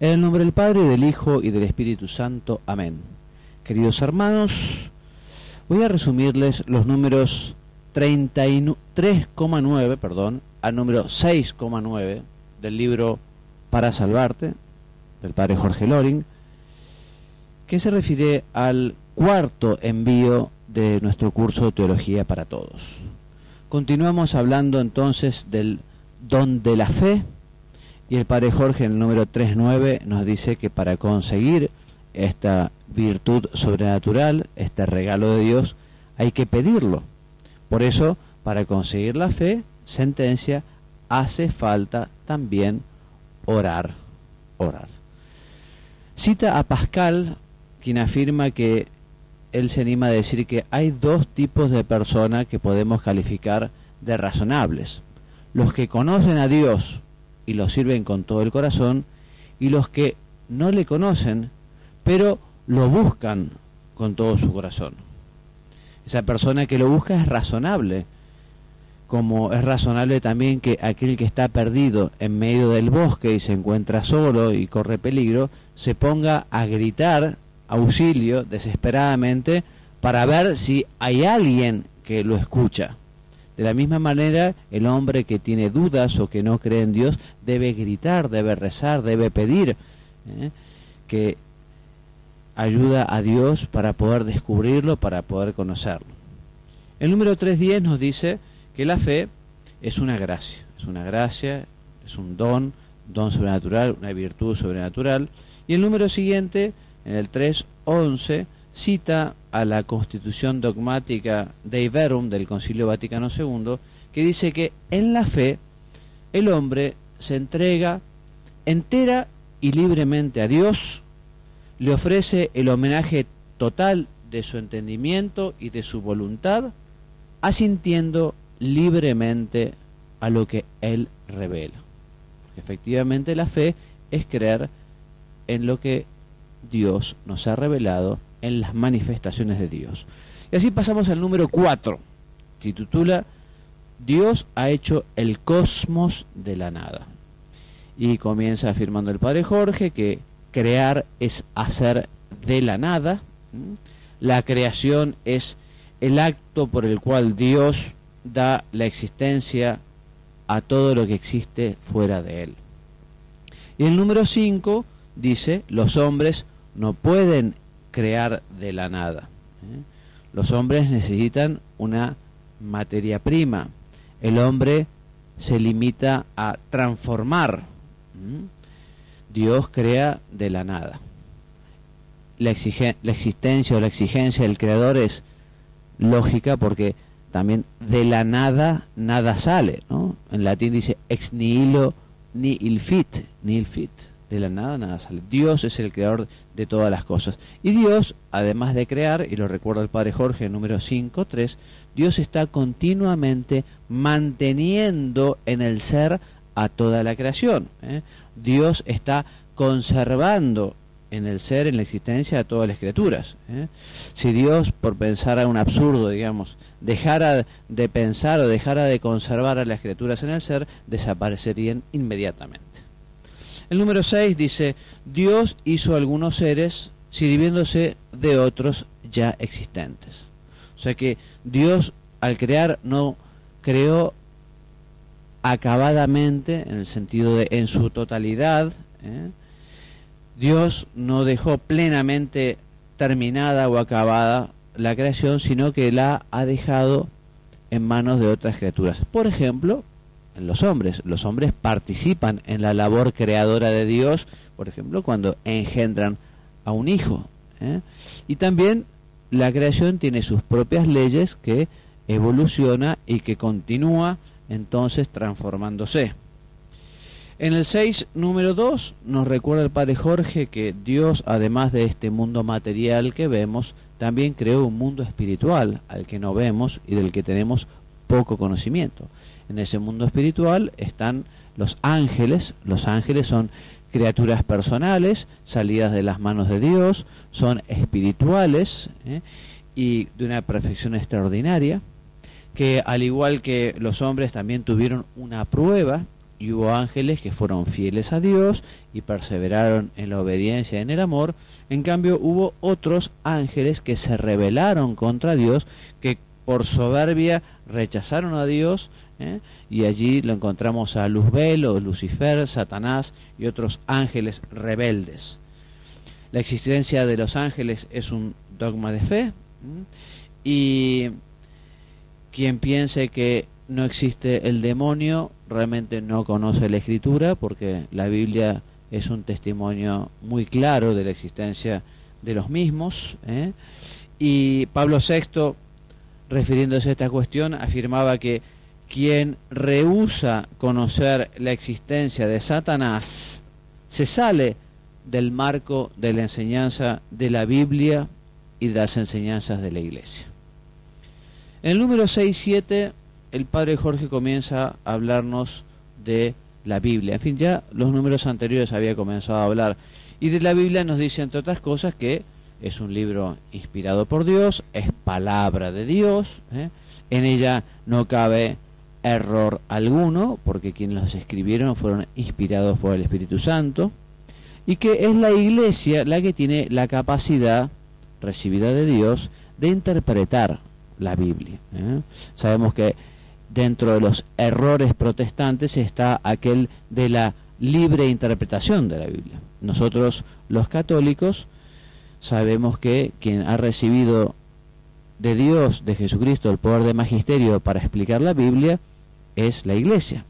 En el nombre del Padre, del Hijo y del Espíritu Santo. Amén. Queridos hermanos, voy a resumirles los números 3,9, perdón, al número 6,9 del libro Para Salvarte, del Padre Jorge Loring, que se refiere al cuarto envío de nuestro curso Teología para Todos. Continuamos hablando entonces del don de la fe y el Padre Jorge en el número 3.9 nos dice que para conseguir esta virtud sobrenatural, este regalo de Dios, hay que pedirlo. Por eso, para conseguir la fe, sentencia, hace falta también orar, orar. Cita a Pascal, quien afirma que él se anima a decir que hay dos tipos de personas que podemos calificar de razonables. Los que conocen a Dios y lo sirven con todo el corazón, y los que no le conocen, pero lo buscan con todo su corazón. Esa persona que lo busca es razonable, como es razonable también que aquel que está perdido en medio del bosque y se encuentra solo y corre peligro, se ponga a gritar auxilio desesperadamente para ver si hay alguien que lo escucha. De la misma manera, el hombre que tiene dudas o que no cree en Dios debe gritar, debe rezar, debe pedir ¿eh? que ayuda a Dios para poder descubrirlo, para poder conocerlo. El número 3.10 nos dice que la fe es una gracia, es una gracia, es un don, don sobrenatural, una virtud sobrenatural. Y el número siguiente, en el 3.11, cita a la constitución dogmática de Verum del Concilio Vaticano II, que dice que en la fe el hombre se entrega entera y libremente a Dios, le ofrece el homenaje total de su entendimiento y de su voluntad, asintiendo libremente a lo que Él revela. efectivamente la fe es creer en lo que Dios nos ha revelado en las manifestaciones de Dios. Y así pasamos al número 4. Se titula Dios ha hecho el cosmos de la nada. Y comienza afirmando el padre Jorge que crear es hacer de la nada. La creación es el acto por el cual Dios da la existencia a todo lo que existe fuera de él. Y el número 5 dice, los hombres no pueden crear de la nada. ¿eh? Los hombres necesitan una materia prima. El hombre se limita a transformar. Dios crea de la nada. La, la existencia o la exigencia del creador es lógica porque también de la nada nada sale. En latín dice ex nihilo nihil fit, nihil fit de la nada nada sale. Dios es el creador de todas las cosas. Y Dios, además de crear, y lo recuerda el Padre Jorge número 5, 3, Dios está continuamente manteniendo en el ser a toda la creación. ¿eh? Dios está conservando en el ser, en la existencia de todas las criaturas. ¿eh? Si Dios, por pensar a un absurdo, digamos, dejara de pensar o dejara de conservar a las criaturas en el ser, desaparecerían inmediatamente. El número 6 dice, Dios hizo algunos seres sirviéndose de otros ya existentes. O sea que Dios al crear no creó acabadamente, en el sentido de en su totalidad, ¿eh? Dios no dejó plenamente terminada o acabada la creación, sino que la ha dejado en manos de otras criaturas. Por ejemplo, los hombres. Los hombres participan en la labor creadora de Dios, por ejemplo, cuando engendran a un hijo. ¿eh? Y también la creación tiene sus propias leyes que evoluciona y que continúa entonces transformándose. En el 6, número 2, nos recuerda el Padre Jorge que Dios, además de este mundo material que vemos, también creó un mundo espiritual al que no vemos y del que tenemos poco conocimiento en ese mundo espiritual están los ángeles. Los ángeles son criaturas personales, salidas de las manos de Dios, son espirituales ¿eh? y de una perfección extraordinaria, que al igual que los hombres también tuvieron una prueba y hubo ángeles que fueron fieles a Dios y perseveraron en la obediencia y en el amor. En cambio, hubo otros ángeles que se rebelaron contra Dios, que por soberbia rechazaron a Dios, ¿eh? y allí lo encontramos a Luzbel Lucifer, Satanás y otros ángeles rebeldes. La existencia de los ángeles es un dogma de fe, y quien piense que no existe el demonio realmente no conoce la escritura porque la Biblia es un testimonio muy claro de la existencia de los mismos. ¿eh? Y Pablo VI, refiriéndose a esta cuestión, afirmaba que quien rehúsa conocer la existencia de Satanás se sale del marco de la enseñanza de la Biblia y de las enseñanzas de la Iglesia. En el número 6-7 el padre Jorge comienza a hablarnos de la Biblia. En fin, ya los números anteriores había comenzado a hablar. Y de la Biblia nos dice, entre otras cosas, que es un libro inspirado por Dios, es palabra de Dios, ¿eh? en ella no cabe error alguno, porque quienes los escribieron fueron inspirados por el Espíritu Santo, y que es la iglesia la que tiene la capacidad recibida de Dios de interpretar la Biblia. ¿eh? Sabemos que dentro de los errores protestantes está aquel de la libre interpretación de la Biblia. Nosotros los católicos sabemos que quien ha recibido de Dios, de Jesucristo, el poder de magisterio para explicar la Biblia es la Iglesia.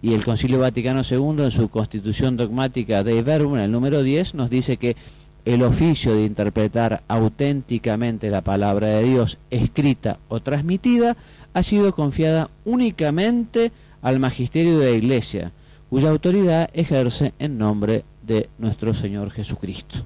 Y el Concilio Vaticano II, en su constitución dogmática de Verbum, en el número 10, nos dice que el oficio de interpretar auténticamente la palabra de Dios escrita o transmitida ha sido confiada únicamente al magisterio de la Iglesia, cuya autoridad ejerce en nombre de nuestro Señor Jesucristo.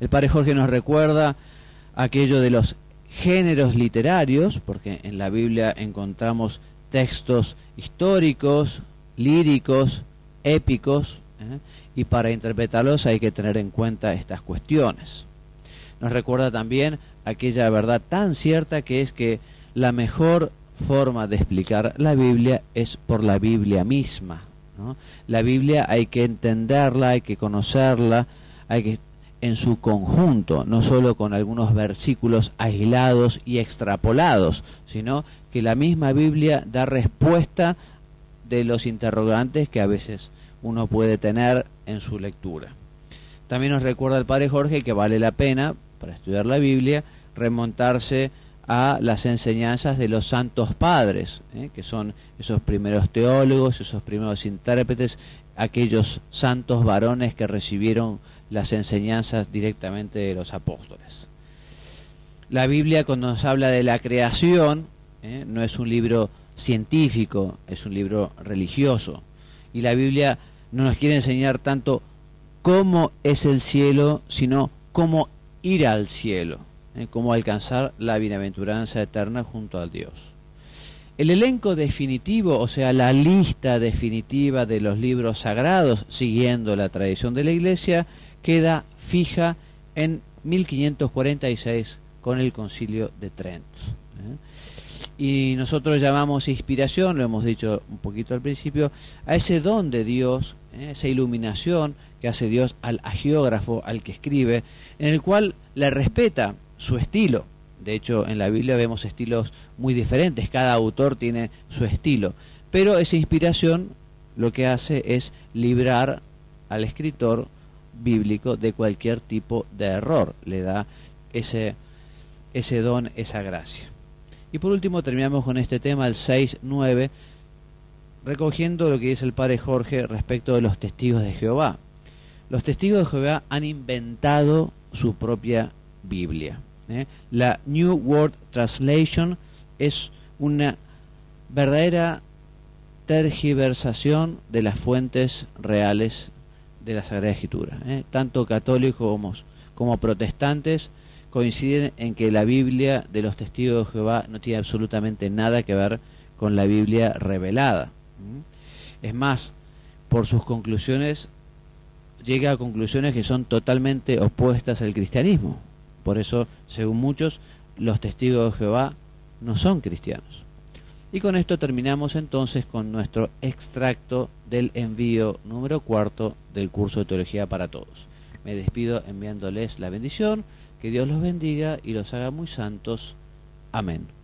El Padre Jorge nos recuerda aquello de los géneros literarios, porque en la Biblia encontramos textos históricos, líricos, épicos, ¿eh? y para interpretarlos hay que tener en cuenta estas cuestiones. Nos recuerda también aquella verdad tan cierta que es que la mejor forma de explicar la Biblia es por la Biblia misma. La Biblia hay que entenderla, hay que conocerla, hay que en su conjunto, no solo con algunos versículos aislados y extrapolados, sino que la misma Biblia da respuesta de los interrogantes que a veces uno puede tener en su lectura. También nos recuerda el Padre Jorge que vale la pena, para estudiar la Biblia, remontarse a las enseñanzas de los santos padres, ¿eh? que son esos primeros teólogos, esos primeros intérpretes, aquellos santos varones que recibieron las enseñanzas directamente de los apóstoles. La Biblia cuando nos habla de la creación, ¿eh? no es un libro científico, es un libro religioso. Y la Biblia no nos quiere enseñar tanto cómo es el cielo, sino cómo ir al cielo. Cómo alcanzar la bienaventuranza eterna junto a Dios. El elenco definitivo, o sea, la lista definitiva de los libros sagrados, siguiendo la tradición de la Iglesia, queda fija en 1546 con el concilio de Trento. ¿eh? Y nosotros llamamos inspiración, lo hemos dicho un poquito al principio, a ese don de Dios, ¿eh? esa iluminación que hace Dios al agiógrafo, al que escribe, en el cual le respeta su estilo. De hecho, en la Biblia vemos estilos muy diferentes, cada autor tiene su estilo, pero esa inspiración lo que hace es librar al escritor bíblico de cualquier tipo de error, le da ese, ese don, esa gracia. Y por último terminamos con este tema, el 6.9, recogiendo lo que dice el padre Jorge respecto de los testigos de Jehová. Los testigos de Jehová han inventado su propia Biblia. ¿Eh? La New World Translation es una verdadera tergiversación de las fuentes reales de la Sagrada Escritura. ¿eh? Tanto católicos como, como protestantes coinciden en que la Biblia de los testigos de Jehová no tiene absolutamente nada que ver con la Biblia revelada. Es más, por sus conclusiones llega a conclusiones que son totalmente opuestas al cristianismo. Por eso, según muchos, los testigos de Jehová no son cristianos. Y con esto terminamos entonces con nuestro extracto del envío número cuarto del curso de Teología para Todos. Me despido enviándoles la bendición, que Dios los bendiga y los haga muy santos. Amén.